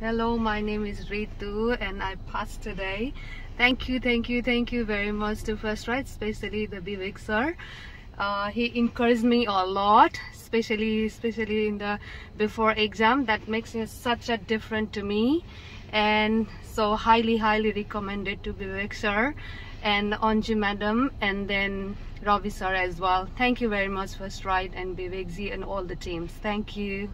Hello, my name is Ritu and I passed today. Thank you, thank you, thank you very much to First Ride, especially the Bibek sir. Uh, he encouraged me a lot, especially especially in the before exam. That makes it such a different to me, and so highly highly recommended to Bibek sir and Anju madam and then Ravi sir as well. Thank you very much First Ride and Bibek and all the teams. Thank you.